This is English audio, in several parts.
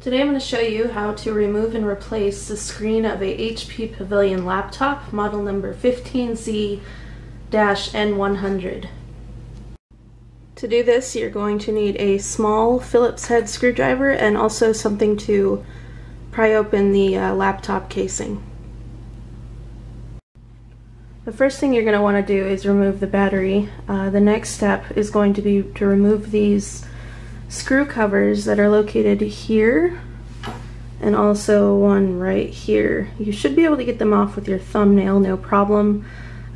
Today I'm going to show you how to remove and replace the screen of a HP Pavilion laptop model number 15Z-N100. To do this you're going to need a small Phillips head screwdriver and also something to pry open the uh, laptop casing. The first thing you're going to want to do is remove the battery. Uh, the next step is going to be to remove these screw covers that are located here and also one right here. You should be able to get them off with your thumbnail, no problem.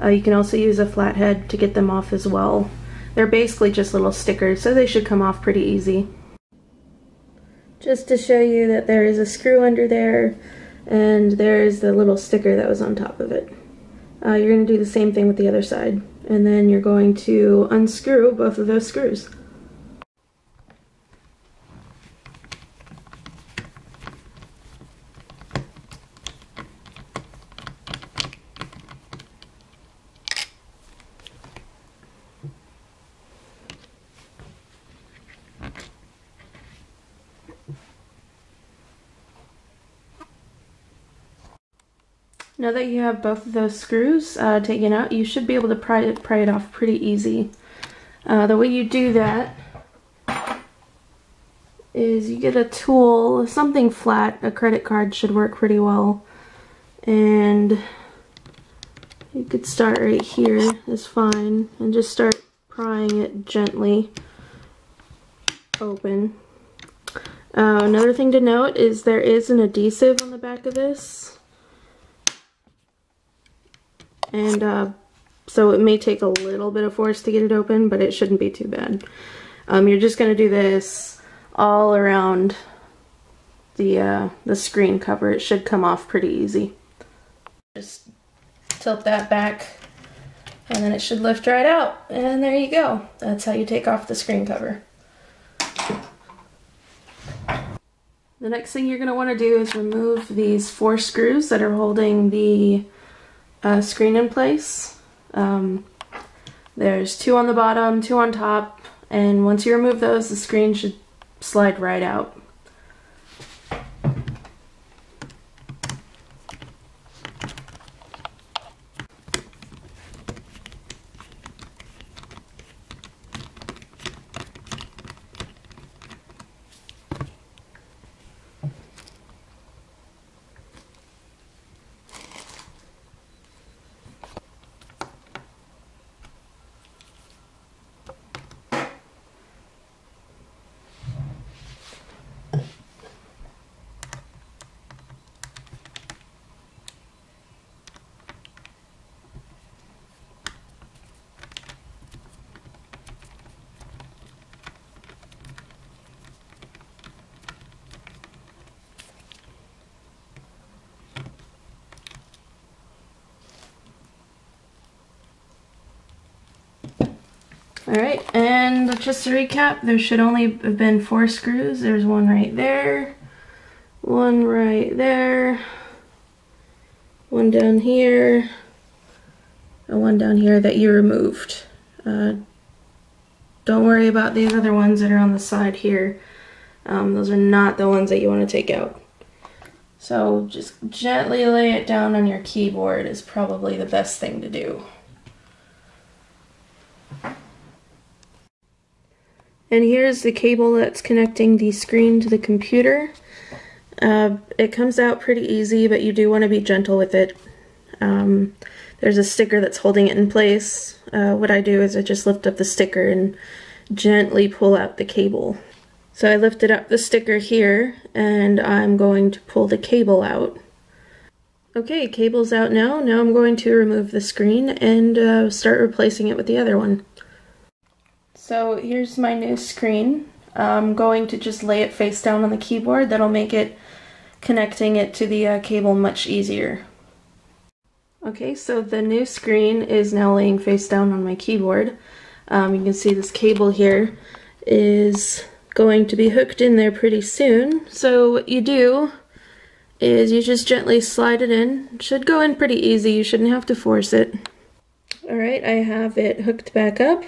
Uh, you can also use a flathead to get them off as well. They're basically just little stickers, so they should come off pretty easy. Just to show you that there is a screw under there, and there is the little sticker that was on top of it. Uh, you're going to do the same thing with the other side, and then you're going to unscrew both of those screws. Now that you have both of those screws uh, taken out, you should be able to pry it, pry it off pretty easy. Uh, the way you do that is you get a tool, something flat, a credit card should work pretty well. And you could start right here, is fine, and just start prying it gently open. Uh, another thing to note is there is an adhesive on the back of this and uh, so it may take a little bit of force to get it open, but it shouldn't be too bad. Um, you're just going to do this all around the, uh, the screen cover. It should come off pretty easy. Just tilt that back and then it should lift right out. And there you go. That's how you take off the screen cover. The next thing you're going to want to do is remove these four screws that are holding the screen in place. Um, there's two on the bottom, two on top, and once you remove those, the screen should slide right out. Alright, and just to recap, there should only have been four screws. There's one right there, one right there, one down here, and one down here that you removed. Uh, don't worry about these other ones that are on the side here. Um, those are not the ones that you want to take out. So just gently lay it down on your keyboard is probably the best thing to do. And here's the cable that's connecting the screen to the computer. Uh, it comes out pretty easy, but you do want to be gentle with it. Um, there's a sticker that's holding it in place. Uh, what I do is I just lift up the sticker and gently pull out the cable. So I lifted up the sticker here, and I'm going to pull the cable out. Okay, cable's out now. Now I'm going to remove the screen and uh, start replacing it with the other one. So here's my new screen. I'm going to just lay it face down on the keyboard. That'll make it connecting it to the uh, cable much easier. Okay, so the new screen is now laying face down on my keyboard. Um, you can see this cable here is going to be hooked in there pretty soon. So what you do is you just gently slide it in. It should go in pretty easy. You shouldn't have to force it. Alright, I have it hooked back up.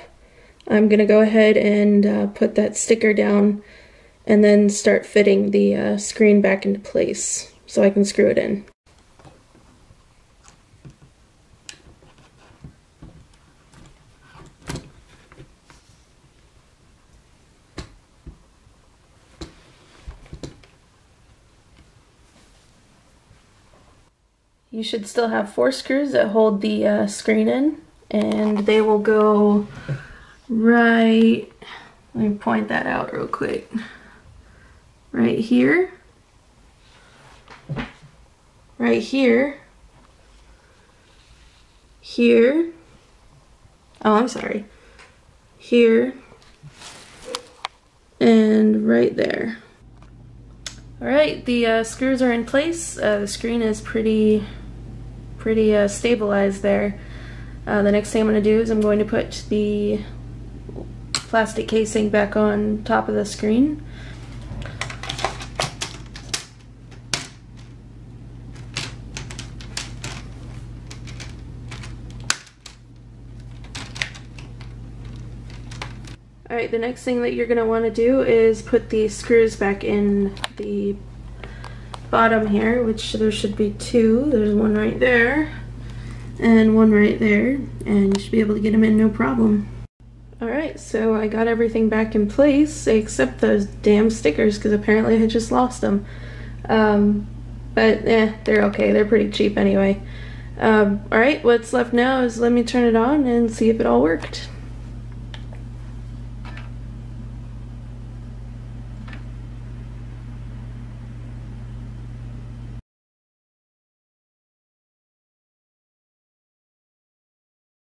I'm going to go ahead and uh, put that sticker down and then start fitting the uh, screen back into place so I can screw it in. You should still have four screws that hold the uh, screen in and they will go right, let me point that out real quick, right here, right here, here, oh I'm sorry, here, and right there. Alright, the uh, screws are in place. Uh, the screen is pretty pretty uh, stabilized there. Uh, the next thing I'm going to do is I'm going to put the plastic casing back on top of the screen. Alright, the next thing that you're going to want to do is put the screws back in the bottom here, which there should be two. There's one right there and one right there, and you should be able to get them in no problem. Alright, so I got everything back in place except those damn stickers because apparently I just lost them. Um, but eh, they're okay. They're pretty cheap anyway. Um, Alright, what's left now is let me turn it on and see if it all worked.